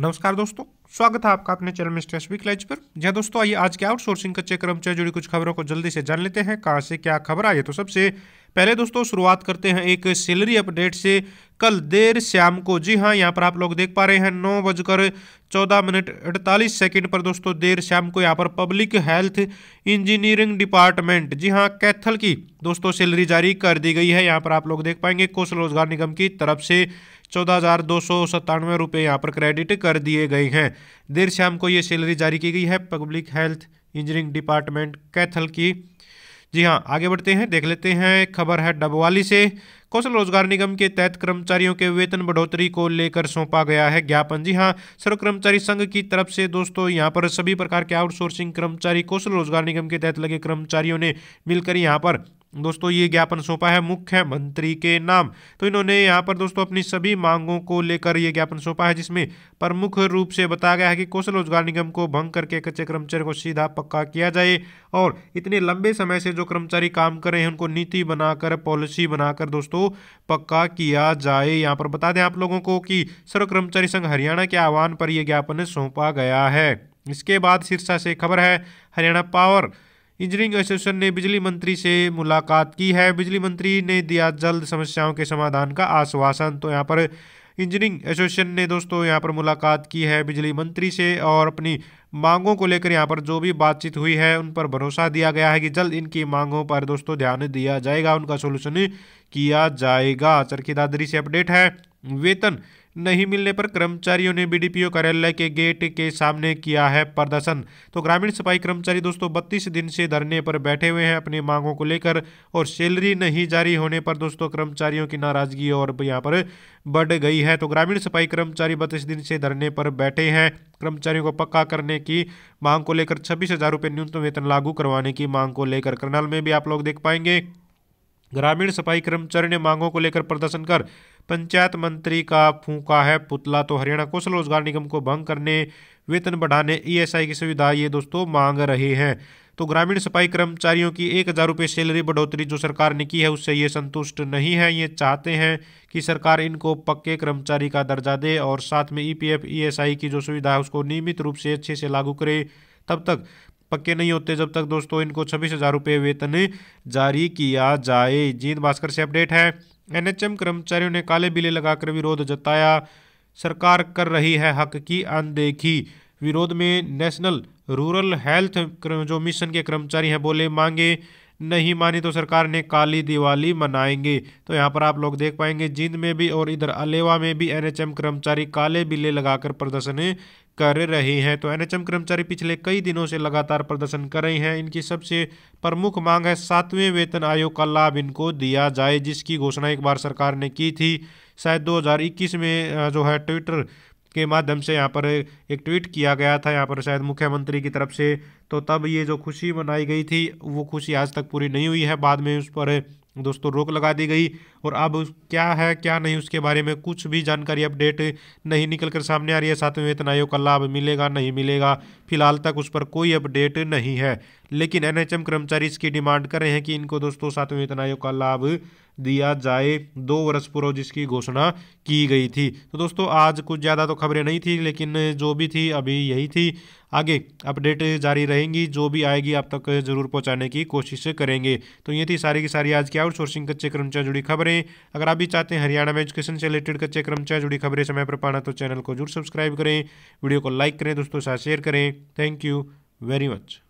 नमस्कार दोस्तों, स्वागत है आपका अपने चैनल मिस्टर वीक लाइज पर। जहाँ दोस्तों, आइए आज के आउटसोर्सिंग कच्चे कर्मचारी जुड़ी कुछ खबरों को जल्दी से जान लेते हैं। कहाँ से क्या खबर आई है? तो सबसे पहले दोस्तों, शुरुआत करते हैं एक सैलरी अपडेट से। कल देर शाम को, जी हाँ यहाँ पर आप लोग देख पा रहे हैं, नौ बजकर चौदह मिनट अड़तालीस सेकंड पर दोस्तों, देर शाम को यहाँ पर पब्लिक हेल्थ इंजीनियरिंग डिपार्टमेंट जी हाँ कैथल की दोस्तों सैलरी जारी कर दी गई है। यहाँ पर आप लोग देख पाएँगे, कौशल रोज़गार निगम की तरफ़ से चौदह हज़ार दो सौ सत्तानवे रुपये यहाँ पर क्रेडिट कर दिए गए हैं। देर शाम को ये सैलरी जारी की गई है public health engineering department Kaithal की। जी हाँ आगे बढ़ते हैं, देख लेते हैं खबर है डबवाली से। कौशल रोज़गार निगम के तहत कर्मचारियों के वेतन बढ़ोतरी को लेकर सौंपा गया है ज्ञापन। जी हाँ सर्व कर्मचारी संघ की तरफ़ से दोस्तों, यहाँ पर सभी प्रकार के आउटसोर्सिंग कर्मचारी कौशल रोज़गार निगम के तहत लगे कर्मचारियों ने मिलकर यहाँ पर दोस्तों, ये ज्ञापन सौंपा है मुख्यमंत्री के नाम। तो इन्होंने यहाँ पर दोस्तों अपनी सभी मांगों को लेकर ये ज्ञापन सौंपा है, जिसमें प्रमुख रूप से बताया गया है कि कौशल रोज़गार निगम को भंग करके कच्चे कर्मचारी को सीधा पक्का किया जाए और इतने लंबे समय से जो कर्मचारी काम कर रहे हैं, उनको नीति बनाकर, पॉलिसी बनाकर दोस्तों पक्का किया जाए। यहाँ पर बता दें आप लोगों को कि सर्व कर्मचारी संघ हरियाणा के आह्वान पर यह ज्ञापन सौंपा गया है। इसके बाद शीर्षा से खबर है, हरियाणा पावर इंजीनियरिंग एसोसिएशन ने बिजली मंत्री से मुलाकात की है। बिजली मंत्री ने दिया जल्द समस्याओं के समाधान का आश्वासन। तो यहाँ पर इंजीनियरिंग एसोसिएशन ने दोस्तों यहाँ पर मुलाकात की है बिजली मंत्री से और अपनी मांगों को लेकर यहाँ पर जो भी बातचीत हुई है उन पर भरोसा दिया गया है कि जल्द इनकी मांगों पर दोस्तों ध्यान दिया जाएगा। उनका सोल्यूशन किया जाएगा। चरखी दादरी से अपडेट है। वेतन नहीं मिलने पर कर्मचारियों ने बीडीपीओ कार्यालय के गेट के सामने किया है प्रदर्शन। तो ग्रामीण सफ़ाई कर्मचारी दोस्तों, बत्तीस दिन से धरने पर बैठे हुए हैं अपनी मांगों को लेकर और सैलरी नहीं जारी होने पर दोस्तों कर्मचारियों की नाराज़गी और यहाँ पर बढ़ गई है। तो ग्रामीण सफ़ाई कर्मचारी बत्तीस दिन से धरने पर बैठे हैं। कर्मचारियों को पक्का करने की मांग को लेकर छब्बीस हज़ार रुपये न्यूनतम वेतन लागू करवाने की मांग को लेकर करनाल में भी आप लोग देख पाएँगे। ग्रामीण सफ़ाई कर्मचारी ने मांगों को लेकर प्रदर्शन कर पंचायत मंत्री का फूका है पुतला तो हरियाणा कौशल रोज़गार निगम को भंग करने, वेतन बढ़ाने ईएसआई की सुविधा, ये दोस्तों मांग रहे हैं। तो ग्रामीण सफ़ाई कर्मचारियों की एक हज़ार रुपये सैलरी बढ़ोतरी जो सरकार ने की है, उससे ये संतुष्ट नहीं है। ये चाहते हैं कि सरकार इनको पक्के कर्मचारी का दर्जा दे और साथ में ईपीएफ ईएसआई की जो सुविधा है, उसको नियमित रूप से अच्छे से लागू करे। तब तक पक्के नहीं होते, जब तक दोस्तों इनको छब्बीस हज़ार रुपये वेतन जारी किया जाए। जींद भास्कर से अपडेट है। एनएचएम कर्मचारियों ने काले बिले लगाकर विरोध जताया। सरकार कर रही है हक की अनदेखी। विरोध में नेशनल रूरल हेल्थ जो मिशन के कर्मचारी हैं बोले मांगे, नहीं मानी तो सरकार ने काली दिवाली मनाएँगे। तो यहाँ पर आप लोग देख पाएँगे, जींद में भी और इधर अलेवा में भी एनएचएम कर्मचारी काले बिल्ले लगाकर प्रदर्शन कर रहे हैं। तो एनएचएम कर्मचारी पिछले कई दिनों से लगातार प्रदर्शन कर रहे हैं। इनकी सबसे प्रमुख मांग है, सातवें वेतन आयोग का लाभ इनको दिया जाए, जिसकी घोषणा एक बार सरकार ने की थी। शायद 2021 में जो है, ट्विटर के माध्यम से यहाँ पर एक ट्वीट किया गया था। यहाँ पर शायद मुख्यमंत्री की तरफ़ से तो तब ये जो खुशी मनाई गई थी, वो खुशी आज तक पूरी नहीं हुई है। बाद में उस पर दोस्तों रोक लगा दी गई और अब क्या है, क्या नहीं, उसके बारे में कुछ भी जानकारी अपडेट नहीं निकल कर सामने आ रही है। सातवें वेतन आयोग का लाभ मिलेगा, नहीं मिलेगा, फ़िलहाल तक उस पर कोई अपडेट नहीं है। लेकिन एनएचएम कर्मचारी इसकी डिमांड कर रहे हैं कि इनको दोस्तों सातवें वेतन आयोग का लाभ दिया जाए। दो वर्ष पूर्व जिसकी घोषणा की गई थी। तो दोस्तों, आज कुछ ज़्यादा तो खबरें नहीं थी, लेकिन जो भी थी, अभी यही थी। आगे अपडेट जारी रहेंगी, जो भी आएगी आप तक ज़रूर पहुँचाने की कोशिश करेंगे। तो ये थी सारी की सारी आज की आउटसोर्सिंग कच्चे कर्मचारी जुड़ी खबरें। अगर आप भी चाहते हैं हरियाणा में एजुकेशन से रिलेटेड कच्चे कर्मचारी जुड़ी खबरें समय पर पाना तो चैनल को ज़रूर सब्सक्राइब करें। वीडियो को लाइक करें, दोस्तों साथ शेयर करें। Thank you very much